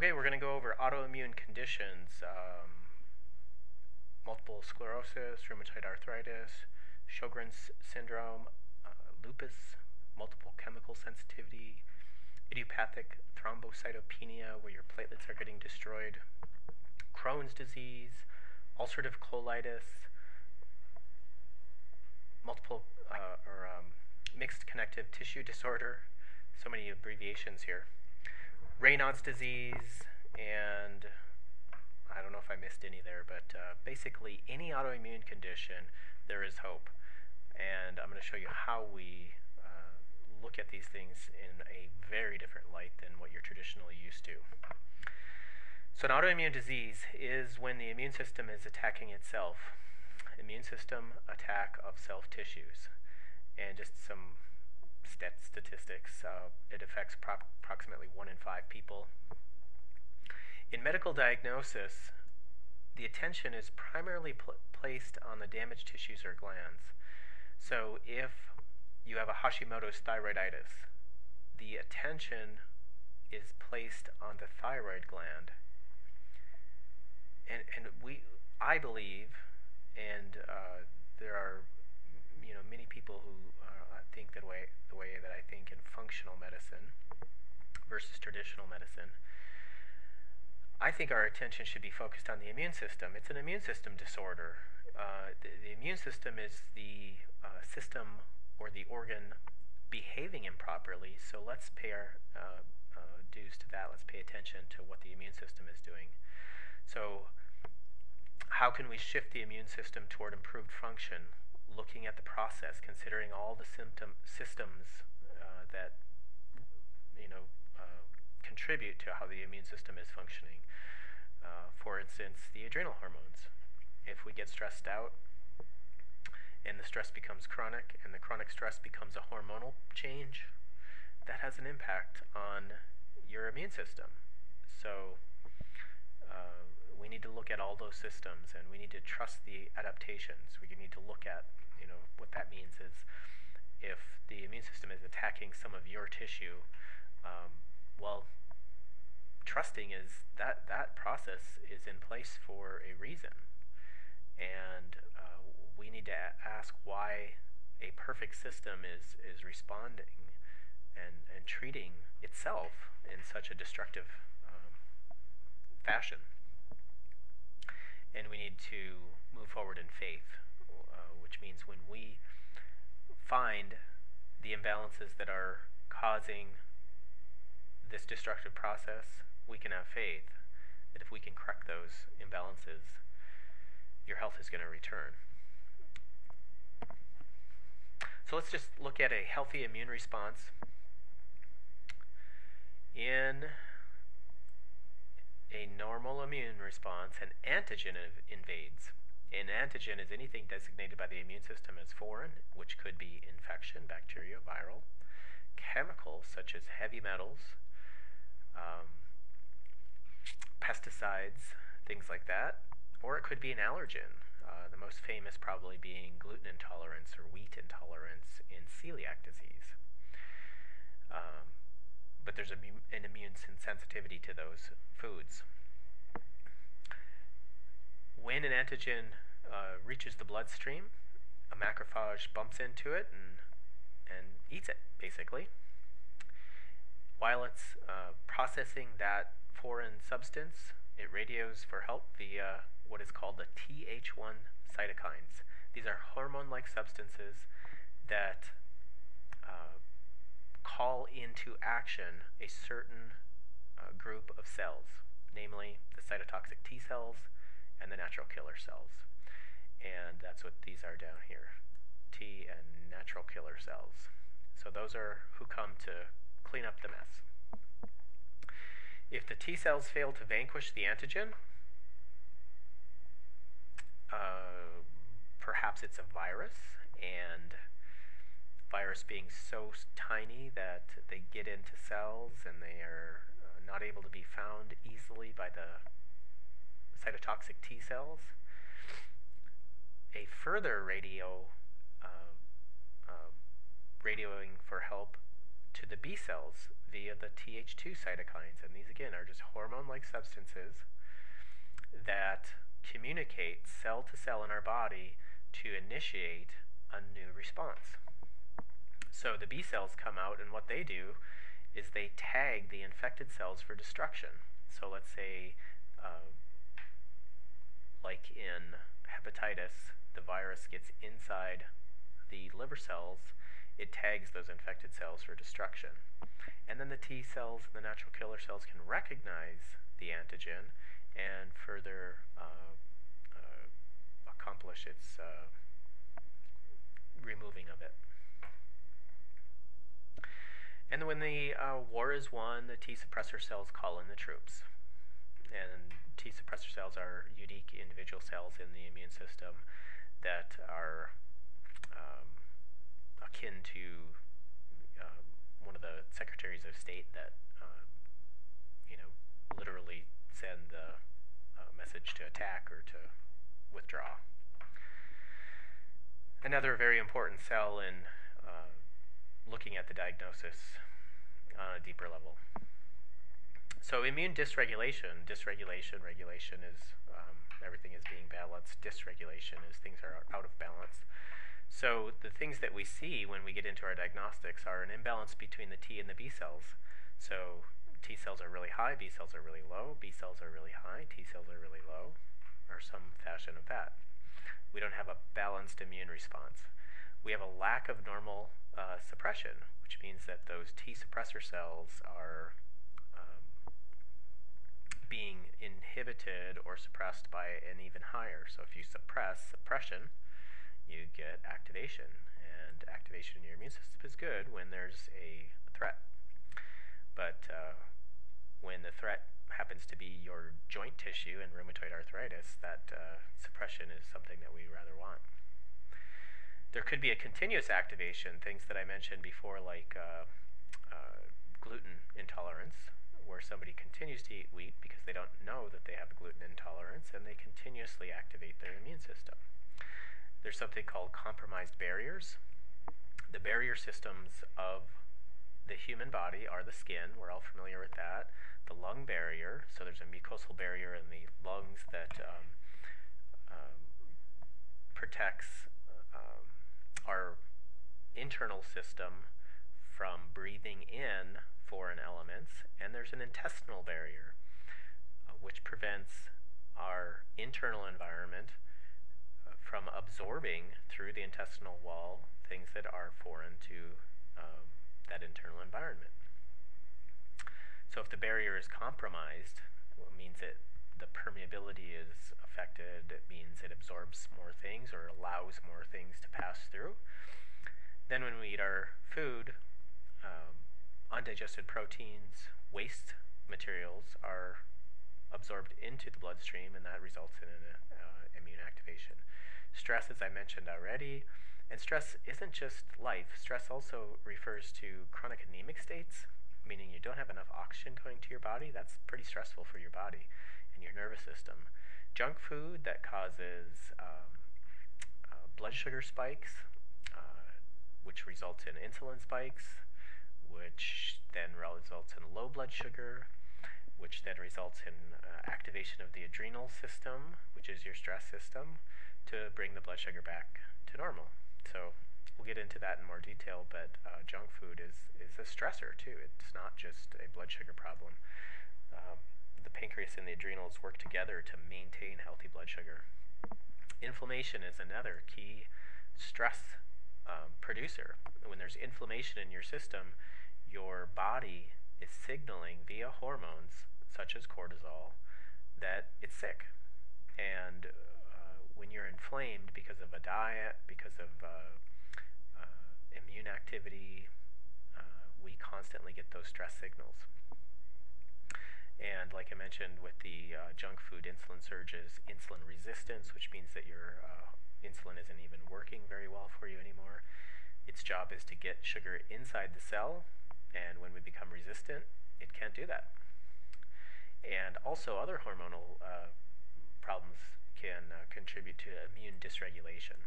Okay, we're going to go over autoimmune conditions. Um, multiple sclerosis, rheumatoid arthritis, Sjogren's syndrome, uh, lupus, multiple chemical sensitivity, idiopathic thrombocytopenia where your platelets are getting destroyed, Crohn's disease, ulcerative colitis, multiple uh, or um, mixed connective tissue disorder, so many abbreviations here, Raynaud's disease, and I don't know if I missed any there, but uh, basically any autoimmune condition, there is hope. And I'm going to show you how we uh, look at these things in a very different light than what you're traditionally used to. So an autoimmune disease is when the immune system is attacking itself. Immune system attack of self tissues. And just some stat statistics, uh, it affects approximately 1 in 5 people in medical diagnosis, the attention is primarily pl placed on the damaged tissues or glands. So if you have a Hashimoto's thyroiditis, the attention is placed on the thyroid gland. And, and we, I believe, and uh, there are you know many people who uh, think that way the way that I think in functional medicine versus traditional medicine I think our attention should be focused on the immune system. It's an immune system disorder. Uh, the, the, immune system is the uh, system or the organ behaving improperly, so let's pay our uh, uh, dues to that. Let's pay attention to what the immune system is doing. So, how can we shift the immune system toward improved function? Looking at the process, considering all the symptom systems uh, that you know uh, contribute to how the immune system is functioning. Uh, for instance, the adrenal hormones. If we get stressed out and the stress becomes chronic and the chronic stress becomes a hormonal change, that has an impact on your immune system. So need to look at all those systems and we need to trust the adaptations. We need to look at, you know, what that means is if the immune system is attacking some of your tissue, um, well, trusting is that that process is in place for a reason. And uh, we need to ask why a perfect system is, is responding and, and treating itself in such a destructive um, fashion. And we need to move forward in faith, uh, which means when we find the imbalances that are causing this destructive process, we can have faith that if we can correct those imbalances, your health is going to return. So let's just look at a healthy immune response. In a normal immune response, an antigen invades. An antigen is anything designated by the immune system as foreign, which could be infection, bacteria, viral, chemicals such as heavy metals, um, pesticides, things like that, or it could be an allergen. Uh, the most famous probably being gluten intolerance or wheat intolerance in celiac disease. There's an immune sensitivity to those foods. When an antigen uh, reaches the bloodstream, a macrophage bumps into it and, and eats it, basically. While it's uh, processing that foreign substance, it radios for help via what is called the Th1 cytokines. These are hormone-like substances that uh, call into action a certain uh, group of cells, namely the cytotoxic T cells and the natural killer cells. And that's what these are down here, T and natural killer cells. So those are who come to clean up the mess. If the T cells fail to vanquish the antigen, uh, perhaps it's a virus, and virus being so tiny that they get into cells and they are uh, not able to be found easily by the cytotoxic T cells. A further radio, uh, uh radioing for help to the B cells via the Th2 cytokines. And these, again, are just hormone like substances that communicate cell to cell in our body to initiate a new response. So the B cells come out, and what they do is they tag the infected cells for destruction. So let's say, uh, like in hepatitis, the virus gets inside the liver cells, it tags those infected cells for destruction. And then the T cells, the natural killer cells, can recognize the antigen and further uh, uh, accomplish its uh, removing of it. And when the uh, war is won, the T suppressor cells call in the troops. And T suppressor cells are unique individual cells in the immune system that are um, akin to uh, one of the secretaries of state that, uh, you know, literally send the uh, message to attack or to withdraw. Another very important cell in looking at the diagnosis on a deeper level. So immune dysregulation, dysregulation, regulation is um, everything is being balanced. Dysregulation is things are out of balance. So the things that we see when we get into our diagnostics are an imbalance between the T and the B cells. So T cells are really high, B cells are really low, B cells are really high, T cells are really low, or some fashion of that. We don't have a balanced immune response. We have a lack of normal uh, suppression, which means that those T suppressor cells are um, being inhibited or suppressed by an even higher. So if you suppress suppression, you get activation. And activation in your immune system is good when there's a threat. But uh, when the threat happens to be your joint tissue and rheumatoid arthritis, that uh, suppression is something that we rather want. There could be a continuous activation, things that I mentioned before, like uh, uh, gluten intolerance, where somebody continues to eat wheat because they don't know that they have gluten intolerance and they continuously activate their immune system. There's something called compromised barriers. The barrier systems of the human body are the skin, we're all familiar with that, the lung barrier, so there's a mucosal barrier in the lungs that um, um, protects our internal system from breathing in foreign elements, and there's an intestinal barrier, uh, which prevents our internal environment uh, from absorbing through the intestinal wall things that are foreign to um, that internal environment. So if the barrier is compromised, well, it means that the permeability is affected, it means it absorbs more things or allows more things to pass through. Then when we eat our food, um, undigested proteins, waste materials are absorbed into the bloodstream, and that results in an uh, immune activation. Stress, as I mentioned already, and stress isn't just life. Stress also refers to chronic anemic states, meaning you don't have enough oxygen going to your body. That's pretty stressful for your body and your nervous system junk food that causes um, uh, blood sugar spikes, uh, which results in insulin spikes, which then results in low blood sugar, which then results in uh, activation of the adrenal system, which is your stress system, to bring the blood sugar back to normal. So we'll get into that in more detail, but uh, junk food is, is a stressor too. It's not just a blood sugar problem. Um, the pancreas and the adrenals work together to maintain healthy blood sugar. Inflammation is another key stress um, producer. When there's inflammation in your system, your body is signaling via hormones such as cortisol that it's sick. And uh, when you're inflamed because of a diet, because of uh, uh, immune activity, uh, we constantly get those stress signals. And like I mentioned with the uh, junk food insulin surges, insulin resistance, which means that your uh, insulin isn't even working very well for you anymore. Its job is to get sugar inside the cell, and when we become resistant, it can't do that. And also other hormonal uh, problems can uh, contribute to immune dysregulation.